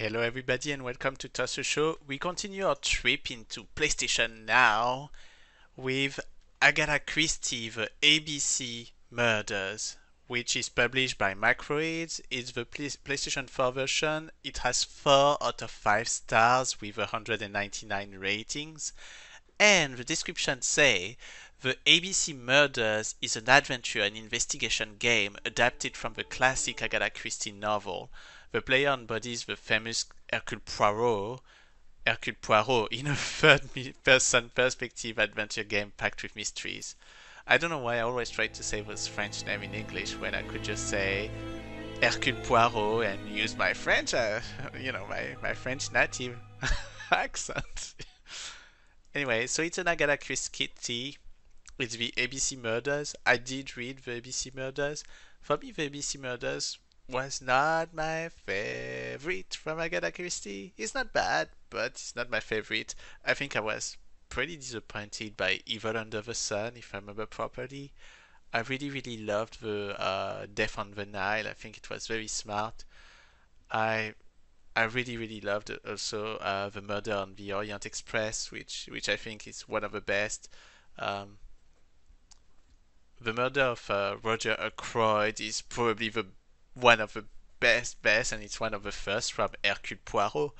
Hello everybody and welcome to Toss A Show. We continue our trip into PlayStation Now with Agatha Christie, the ABC Murders, which is published by Microids. It's the PlayStation 4 version. It has 4 out of 5 stars with 199 ratings. And the description say the ABC Murders is an adventure and investigation game adapted from the classic Agatha Christie novel. The player embodies the famous Hercule Poirot, Hercule Poirot in a third-person perspective adventure game packed with mysteries. I don't know why I always try to say his French name in English when I could just say Hercule Poirot and use my French, uh, you know, my, my French native accent. anyway, so it's an Agatha Christie. It's the ABC Murders. I did read the ABC Murders. For me, the ABC Murders was not my favorite from Agatha Christie. It's not bad, but it's not my favorite. I think I was pretty disappointed by Evil Under the Sun, if I remember properly. I really, really loved the uh, Death on the Nile. I think it was very smart. I I really, really loved also uh, the Murder on the Orient Express, which which I think is one of the best. Um, the Murder of uh, Roger Ackroyd is probably the one of the best, best, and it's one of the first from Hercule Poirot.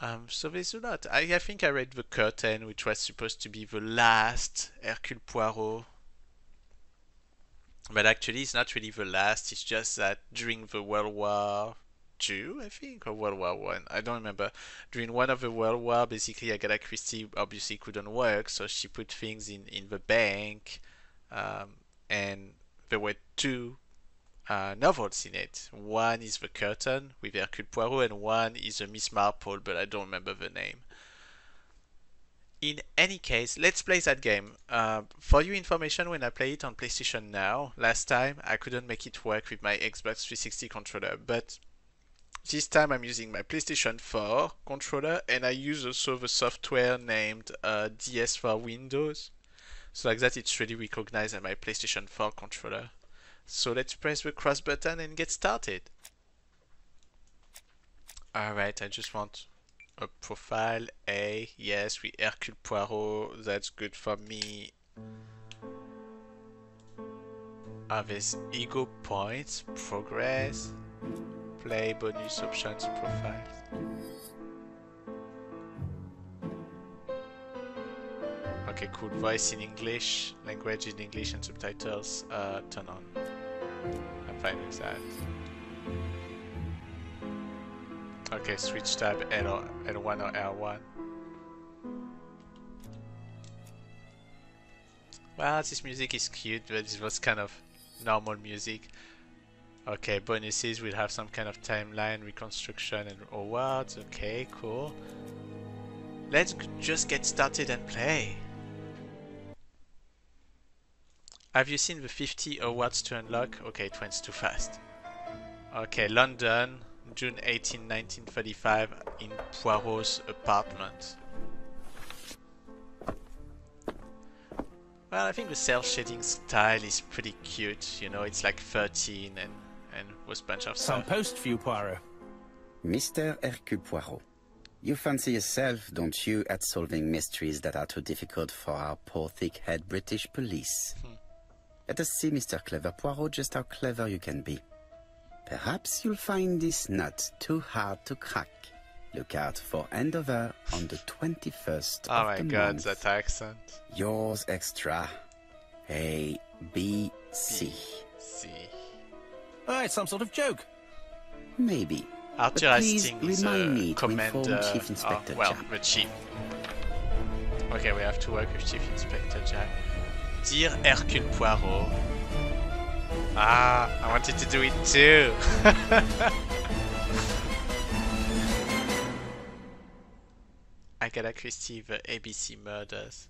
Um, so there's a lot. I, I think I read The Curtain, which was supposed to be the last Hercule Poirot. But actually, it's not really the last. It's just that during the World War Two, I think, or World War One, I. I don't remember. During one of the World War, basically, Agatha Christie obviously couldn't work, so she put things in in the bank, um, and there were two uh, novels in it. One is The Curtain with Hercule Poirot, and one is a Miss Marple, but I don't remember the name. In any case, let's play that game. Uh, for your information, when I play it on PlayStation Now, last time I couldn't make it work with my Xbox 360 controller, but this time I'm using my PlayStation 4 controller, and I use also the software named uh, DS4Windows. So like that, it's really recognized as my PlayStation 4 controller. So let's press the cross button and get started. Alright, I just want a profile A. Yes, we Hercule Poirot. That's good for me. Ah, there's ego points, progress, play, bonus options, profiles. Okay, cool. Voice in English, language in English, and subtitles uh, turn on. I'm fine with that. Okay, switch tab L, L1 or L1. Well, this music is cute, but it was kind of normal music. Okay, bonuses, we'll have some kind of timeline, reconstruction, and oh, awards. Okay, cool. Let's just get started and play. Have you seen the 50 awards to unlock? Okay, it went too fast. Okay, London, June 18, 1935, in Poirot's apartment. Well, I think the cell shading style is pretty cute. You know, it's like 13 and and was a bunch of Some stuff. post for you, Poirot. Mr. Hercule Poirot, you fancy yourself, don't you, at solving mysteries that are too difficult for our poor thick-head British police? Hmm. Let us see, Mr. Clever Poirot, just how clever you can be. Perhaps you'll find this nut too hard to crack. Look out for Andover on the 21st Oh of my the god, month. that accent. Yours extra. A, B, C. See. Oh, it's some sort of joke. Maybe. Arthur But please Hastings, remind uh, me to inform Chief Inspector oh, well, Japp. the chief. Okay, we have to work with Chief Inspector Japp. Dear Hercule Poirot. Ah, I wanted to do it too. Agatha Christie, the ABC Murders.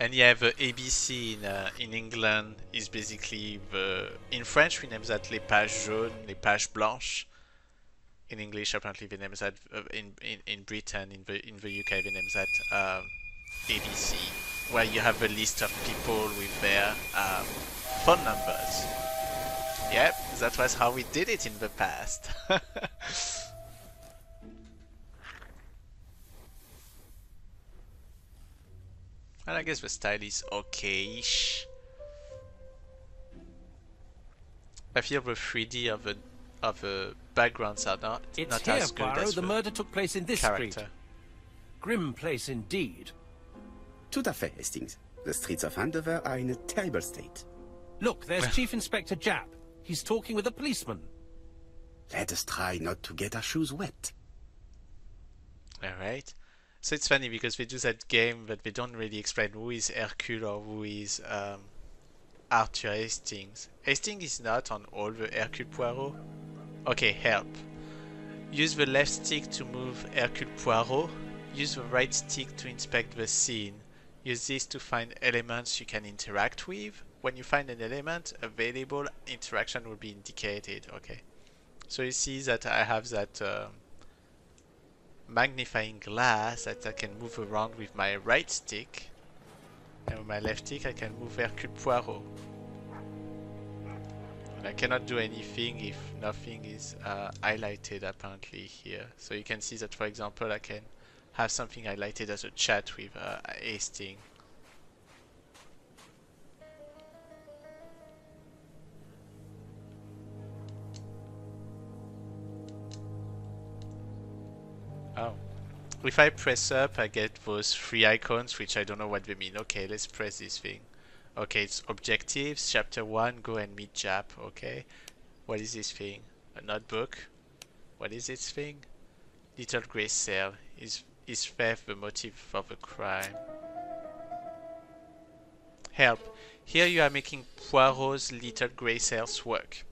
And yeah, the ABC in, uh, in England is basically the. In French, we name that les pages jaunes, les pages blanches. In English, apparently, they name that. Uh, in, in in Britain, in the in the UK, they name that um, ABC, where you have a list of people with their um, phone numbers. Yep, that was how we did it in the past. and I guess the style is okay-ish. I feel the 3D of the of the backgrounds are not It's not here, as good Poirot. as The the murder took place in this character. street. Grim place indeed. Tout à fait, Hastings. The streets of Andover are in a terrible state. Look, there's Chief Inspector Japp. He's talking with a policeman. Let us try not to get our shoes wet. Alright. So it's funny because we do that game but we don't really explain who is Hercule or who is um, Arthur Hastings. Hastings is not on all the Hercule Poirot. Okay, help. Use the left stick to move Hercule Poirot. Use the right stick to inspect the scene. Use this to find elements you can interact with. When you find an element, available interaction will be indicated. Okay. So you see that I have that um, magnifying glass that I can move around with my right stick. And with my left stick I can move Hercule Poirot. And I cannot do anything if nothing is uh, highlighted apparently here. So you can see that for example I can have something highlighted as a chat with uh, Hastings. Oh. If I press up, I get those three icons, which I don't know what they mean. Okay, let's press this thing. Okay, it's objectives, chapter 1, go and meet Japp. Okay. What is this thing? A notebook? What is this thing? Little grey cell. Is, is theft the motive for the crime? Help. Here you are making Poirot's little grey cells work.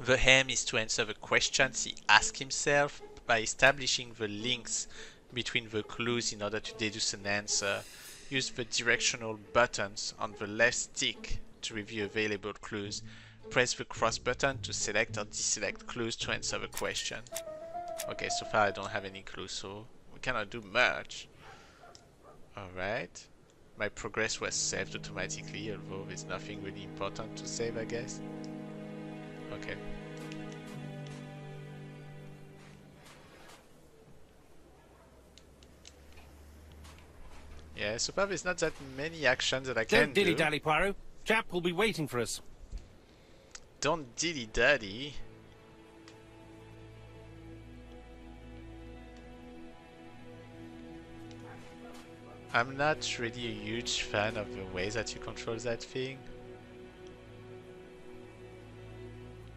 The aim is to answer the questions he asks himself by establishing the links between the clues in order to deduce an answer. Use the directional buttons on the left stick to review available clues. Press the cross button to select or deselect clues to answer the question. Okay, so far I don't have any clues, so we cannot do much. Alright. My progress was saved automatically, although there's nothing really important to save, I guess. Okay. Yeah, so far there's not that many actions that I can Don't dilly do. dally, Poirot. Japp will be waiting for us. Don't dilly dally. I'm not really a huge fan of the way that you control that thing.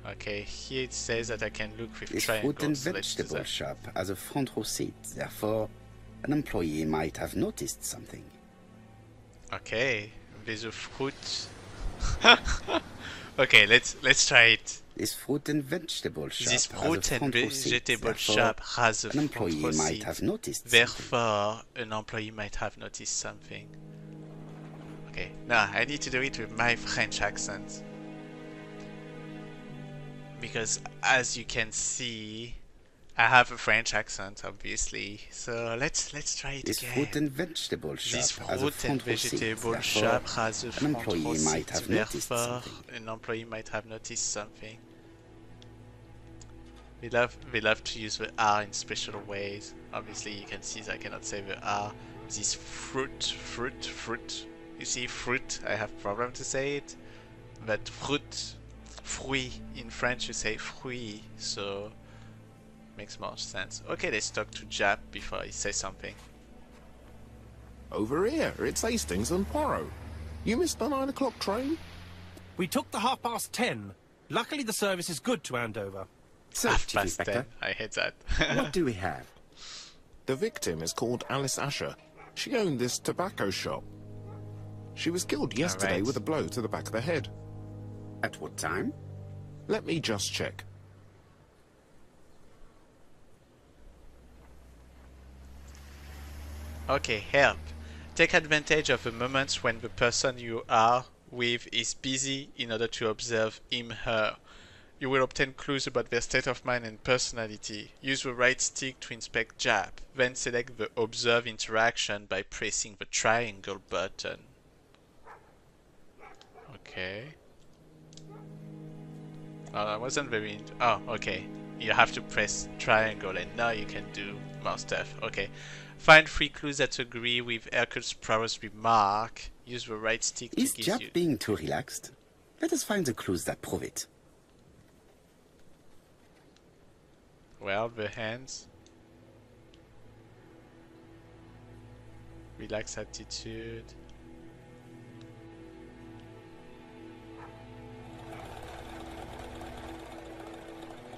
Okay, here it says that I can look with This fruit and triangles. so let's do vegetable shop has a front row seat. Therefore, an employee might have noticed something. Okay, there's a fruit. okay, let's let's try it. This fruit and vegetable shop This has a fruit and front vegetable shop has a an employee row might have noticed something. Therefore, an employee might have noticed something. Okay, now I need to do it with my French accent. Because as you can see, I have a French accent, obviously. So let's let's try it This again. fruit and vegetable shop This fruit and front row seat. vegetable shop has a an front employee might have noticed something. an employee might have noticed something. We love we love to use the R in special ways. Obviously, you can see that I cannot say the R. This fruit, fruit, fruit. You see, fruit. I have problem to say it, but fruit, fruit in French you say fruit, so makes more sense. Okay, let's talk to Japp before he says something. Over here, it's Hastings and Poirot. You missed the nine o'clock train? We took the half past ten. Luckily, the service is good to Andover. So, Half Chief past Inspector, ten. I hate that. what do we have? The victim is called Alice Asher. She owned this tobacco shop. She was killed yesterday right. with a blow to the back of the head. At what time? Let me just check. Okay, help. Take advantage of the moments when the person you are with is busy in order to observe him her. You will obtain clues about their state of mind and personality. Use the right stick to inspect Japp. Then select the observe interaction by pressing the triangle button. Okay. Oh, I wasn't very. Oh, okay. You have to press triangle, and now you can do more stuff. Okay. Find three clues that agree with Hercule Poirot's remark. Use the right stick Is to give Jack you. being too relaxed? Let us find the clues that prove it. Well, the hands. Relax attitude.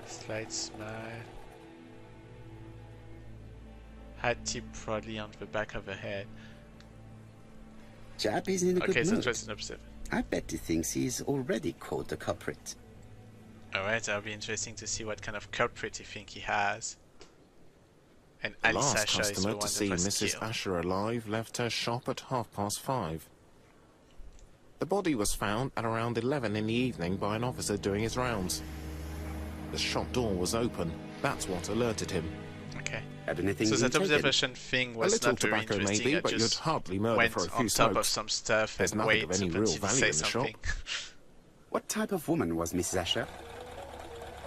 Slight smile. Hat tipped proudly on the back of her head. Japp is in a Okay, good so mood. just an observe. I bet he thinks he's already caught the culprit. Alright, that'll be interesting to see what kind of culprit you think he has. And The Alice last Asher is the customer one to see that Mrs. killed. Asher alive left her shop at half past five. The body was found at around 11 in the evening by an officer doing his rounds. The shop door was open. That's what alerted him. Okay. Had anything So been that taken? observation thing A was little not very tobacco interesting. maybe, I but you'd just hardly murder went for a on few top of some stuff There's and wait of any until real value say in the shop. something. What type of woman was Mrs. Asher?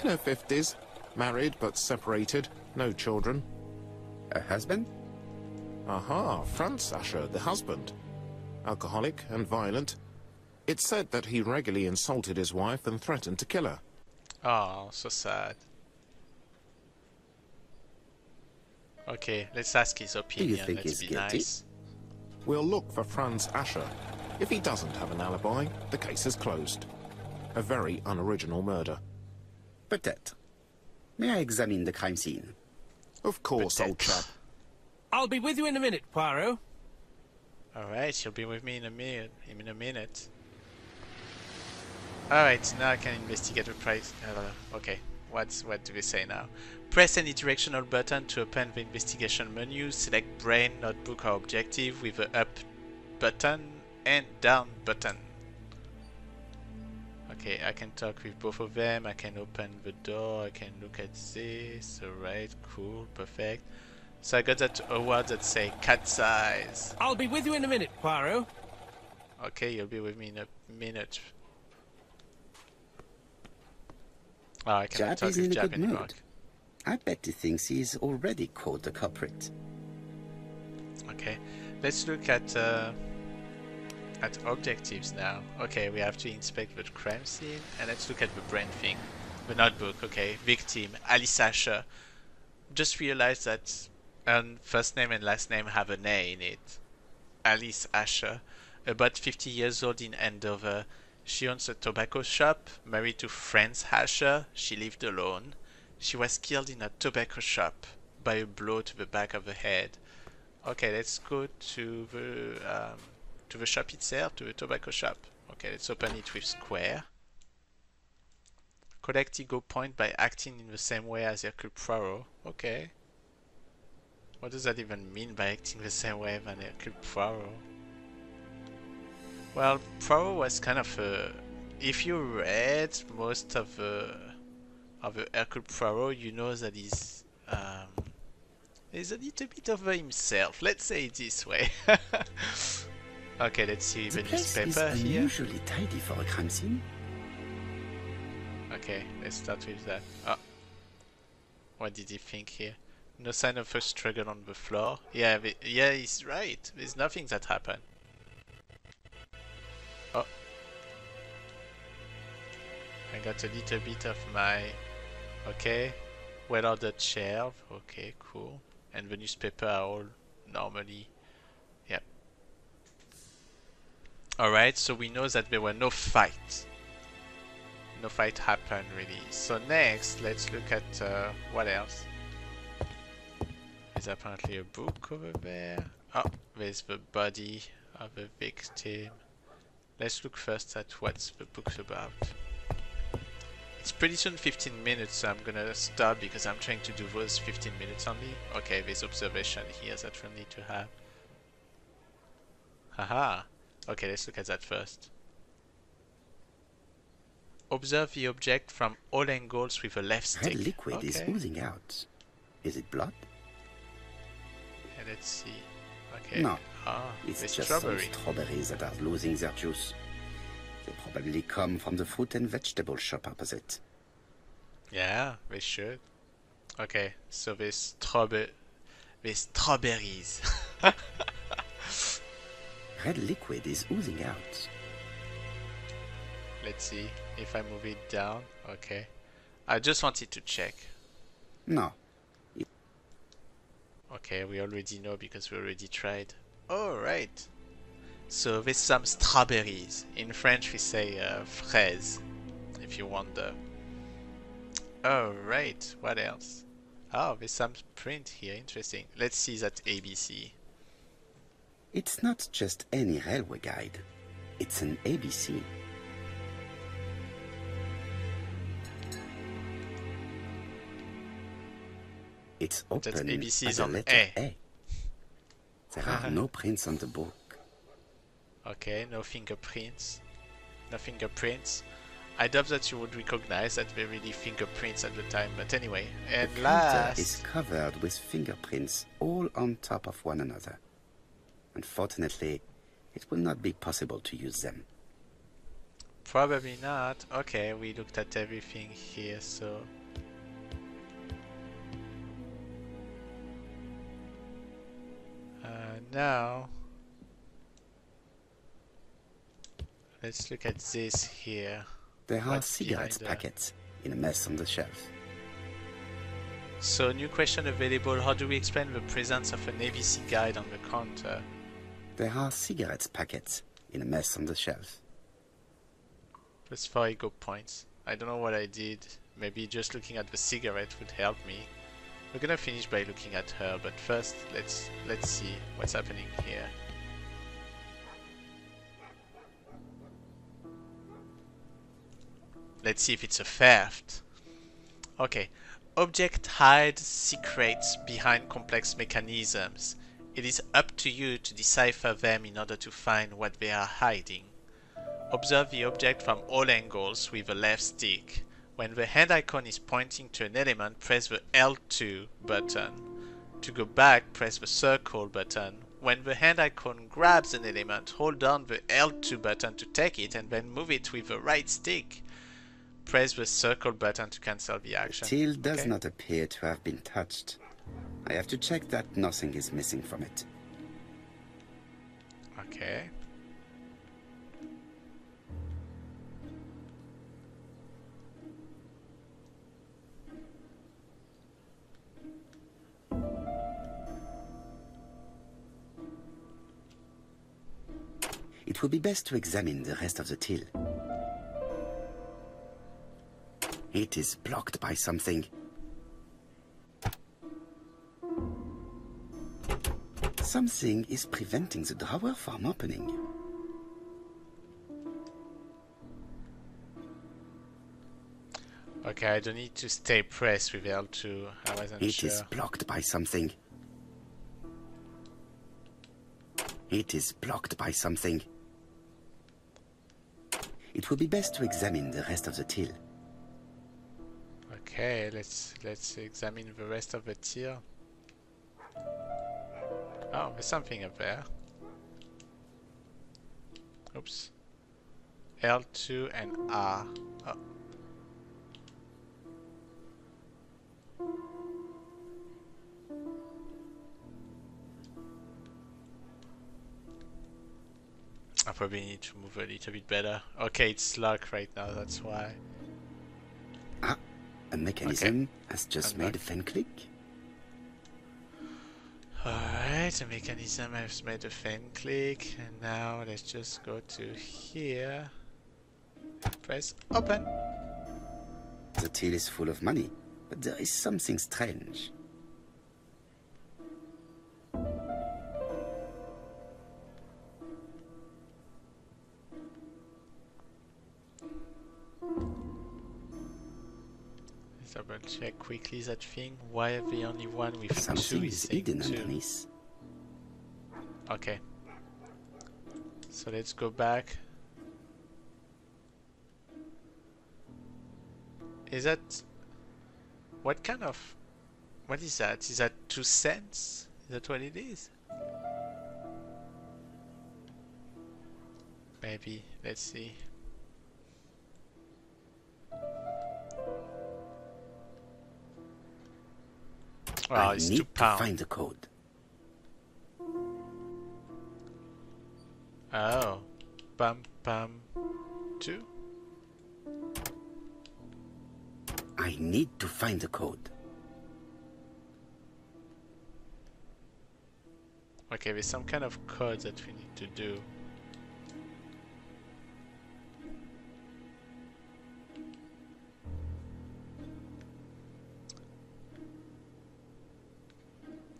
In her 50s, married but separated, no children. A husband? Aha, Franz Asher, the husband. Alcoholic and violent. It's said that he regularly insulted his wife and threatened to kill her. Oh, so sad. Okay, let's ask his opinion. think let's he's be guilty? nice. We'll look for Franz Asher. If he doesn't have an alibi, the case is closed. A very unoriginal murder. Peut-être. May I examine the crime scene? Of course, old chap. I'll be with you in a minute, Poirot. Alright, you'll be with me in a minute. In a minute. Alright, now I can investigate the price. Uh, okay, what's what do we say now? Press any directional button to open the investigation menu. Select brain, notebook, or objective with the up button and down button. Okay, I can talk with both of them. I can open the door. I can look at this. Alright, cool, perfect. So I got that award that say cat's eyes. I'll be with you in a minute, Poirot. Okay, you'll be with me in a minute. Oh, I talk is in a good mood. I bet he thinks he's already caught the culprit. Okay, let's look at uh, at objectives now. Okay, we have to inspect the crime scene, and let's look at the brain thing. The notebook. Okay, victim Alice Asher. Just realized that um, first name and last name have an A in it. Alice Asher, about 50 years old in Andover. She owns a tobacco shop, married to Franz Asher. She lived alone. She was killed in a tobacco shop by a blow to the back of the head. Okay, let's go to the um, to the shop itself, to the tobacco shop. Okay, let's open it with square. Collect ego point by acting in the same way as Hercule Poirot. Okay. What does that even mean by acting the same way as Hercule Poirot? Well, Poirot was kind of a. If you read most of the of the Hercule Poirot, you know that he's um, he's a little bit over himself. Let's say it this way. okay, let's see the, The place is here. unusually tidy for a crime scene. Okay, let's start with that. Oh. What did he think here? No sign of a struggle on the floor. Yeah, yeah, he's right. There's nothing that happened. I got a little bit of my... Okay. Well ordered shelf. Okay, cool. And the newspaper are all normally... Yep. Alright, so we know that there were no fights no fight happened really. So next, let's look at uh, what else. There's apparently a book over there. Oh, there's the body of a victim. Let's look first at what the book's about. Pretty soon 15 minutes, so I'm gonna stop because I'm trying to do those 15 minutes only. Okay, this observation here that we'll need to have. Haha. Okay, let's look at that first. Observe the object from all angles with a left stick. Red liquid is oozing out. Is it blood? And let's see. Okay. No, Ah, It's just strawberry. some strawberries that are losing their juice. They probably come from the fruit and vegetable shop opposite. Yeah, they should. Okay, so there's strawberry, there's strawberries. Red liquid is oozing out. Let's see if I move it down. Okay. I just wanted to check. No. Okay, we already know because we already tried. Alright. So there's some strawberries. In French we say uh, fraise, if you Oh, wonder. Alright, what else? Oh, there's some print here, interesting. Let's see that ABC. It's not just any railway guide. It's an ABC. It's open ABC the on letter A. A. There are no prints on the book. Okay, no fingerprints. No fingerprints. I doubt that you would recognize that they're really fingerprints at the time, but anyway. And The counter is covered with fingerprints all on top of one another. Unfortunately, it will not be possible to use them. probably not. Okay, we looked at everything here, so. Uh, now, let's look at this here. There are What's cigarettes behind the- packets in a mess on the shelf. So, new question available. How do we explain the presence of an ABC guide on the counter? Uh? There are cigarettes packets in a mess on the shelf. Plus four ego points. I don't know what I did. Maybe just looking at the cigarette would help me. We're gonna finish by looking at her, but first let's let's see what's happening here. Let's see if it's a theft. Okay. Object hides secrets behind complex mechanisms. It is up to you to decipher them in order to find what they are hiding. Observe the object from all angles with the left stick. When the hand icon is pointing to an element, press the L2 button. To go back, press the circle button. When the hand icon grabs an element, hold down the L2 button to take it and then move it with the right stick. Press the circle button to cancel the action. The Till does Okay. not appear to have been touched. I have to check that nothing is missing from it. Okay. It would be best to examine the rest of the till. It is blocked by something. Something is preventing the drawer from opening. Okay, I don't need to stay pressed with L2. I wasn't It sure. is blocked by something. It is blocked by something. It would be best to examine the rest of the till. Okay, let's let's examine the rest of the tier. Oh, there's something up there. Oops. L2 and R. Oh. I probably need to move a little bit better. Okay, it's locked right now, that's why. A mechanism has just Unlock. made a fan click. Alright, the mechanism has made a fan click, and now let's just go to here. Press open. The till is full of money, but there is something strange. Check quickly that thing. Why are the only one with two Something is is hidden two? underneath. Okay. So let's go back. Is that what kind of what is that? Is that two cents? Is that what it is? Maybe. Let's see. Oh, I need to find the code. Oh. Bum bum two? I need to find the code. Okay, there's some kind of code that we need to do.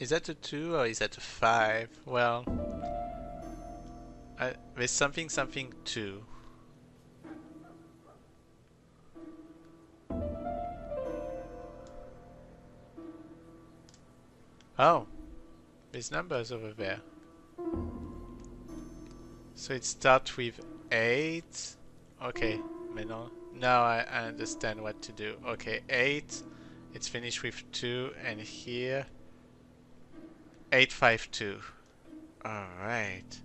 Is that a 2 or is that a 5? Well, I, there's something something 2. Oh, there's numbers over there. So it starts with 8. Okay, maintenant. Now I, understand what to do. Okay, 8. It's finished with 2 and here 852. Alright.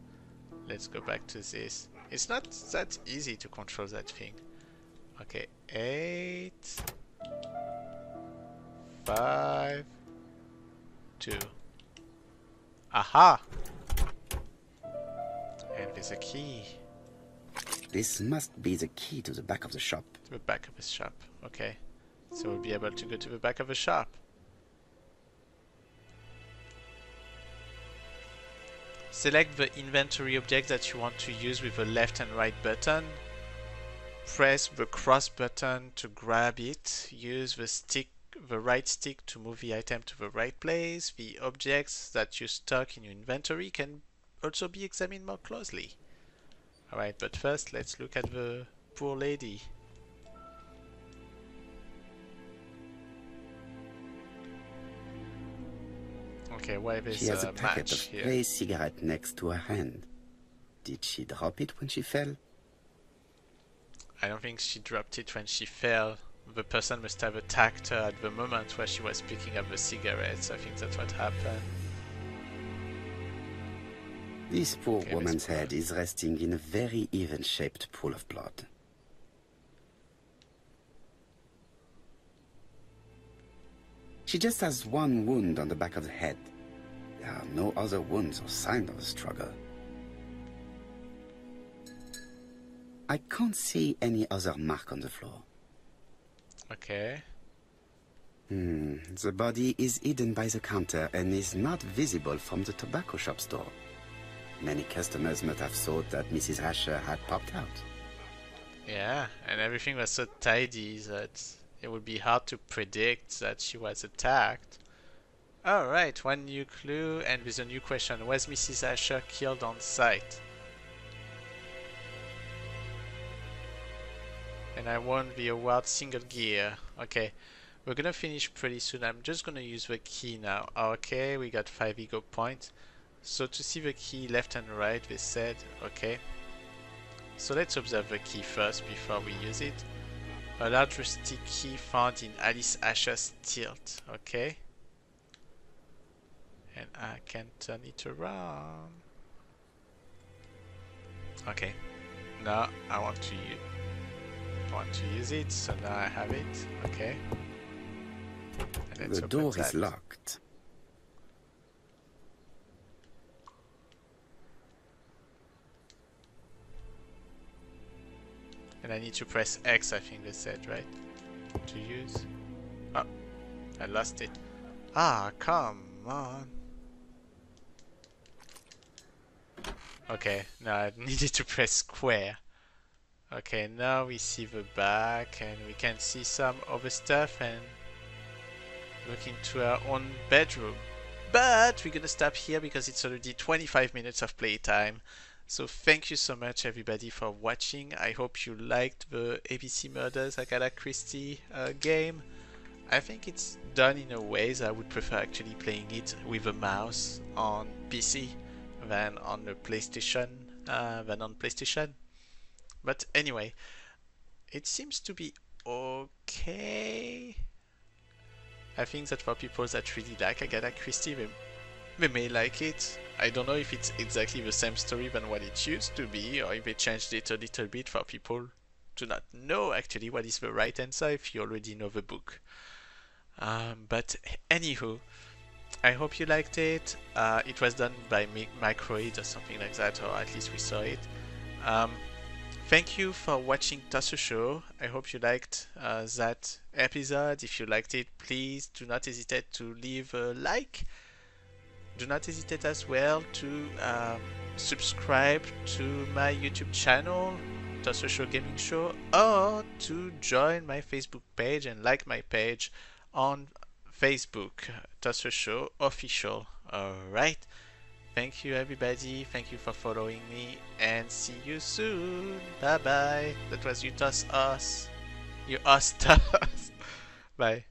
Let's go back to this. It's not that easy to control that thing. Okay, 8 5 2 Aha! And there's a key This must be the key to the back of the shop. to the back of the shop. Okay. So we'll be able to go to the back of the shop. Select the inventory object that you want to use with the left and right button. Press the cross button to grab it. Use the stick the right stick to move the item to the right place. The objects that you stock in your inventory can also be examined more closely. Alright, but first let's look at the poor lady. Okay, why there's She has a a packet of here? play cigarette next to her hand. Did she drop it when she fell? I don't think she dropped it when she fell. The person must have attacked her at the moment where she was picking up the cigarettes. I think that's what happened. This poor Okay, woman's head is resting in a very even-shaped pool of blood. She just has one wound on the back of the head. There are no other wounds or signs of a struggle. I can't see any other mark on the floor. Okay. Hmm, the body is hidden by the counter and is not visible from the tobacco shop store. Many customers must have thought that Mrs. Asher had popped out. Yeah, and everything was so tidy that it would be hard to predict that she was attacked. Alright, one new clue and with a new question. Was Mrs. Asher killed on site? And I won the award single gear. Okay, we're gonna finish pretty soon. I'm just gonna use the key now. Okay, we got 5 ego points. So to see the key left and right, they said, okay. So let's observe the key first before we use it. A large rusty key found in Alice Asher's tilt. Okay. And I can turn it around. Okay. Now I want to use want to use it, so now I have it. Okay. The door is locked. And I need to press X, I think they said, right? To use. Oh, I lost it. Ah, come on. Okay, now I needed to press square. Okay, now we see the back and we can see some other stuff and look into our own bedroom. But we're gonna stop here because it's already 25 minutes of playtime. So thank you so much everybody for watching. I hope you liked the ABC Murders Agatha Christie uh, game. I think it's done in a way that I would prefer actually playing it with a mouse on PC than on the PlayStation uh, than on PlayStation. But anyway, it seems to be okay. I think that for people that really like Agatha Christie, they, may like it. I don't know if it's exactly the same story than what it used to be, or if they changed it a little bit for people to not know actually what is the right answer if you already know the book. Um, but anywho, I hope you liked it. Uh, it was done by Microid or something like that, or at least we saw it. Um, thank you for watching Toss A Show. I hope you liked uh, that episode. If you liked it, please do not hesitate to leave a like. Do not hesitate as well to um, subscribe to my YouTube channel, The Show Gaming Show, or to join my Facebook page and like my page on Facebook, Toss A Show Official. Alright. Thank you, everybody. Thank you for following me, and see you soon. Bye bye. That was you, Toss Us. You us, Toss. bye.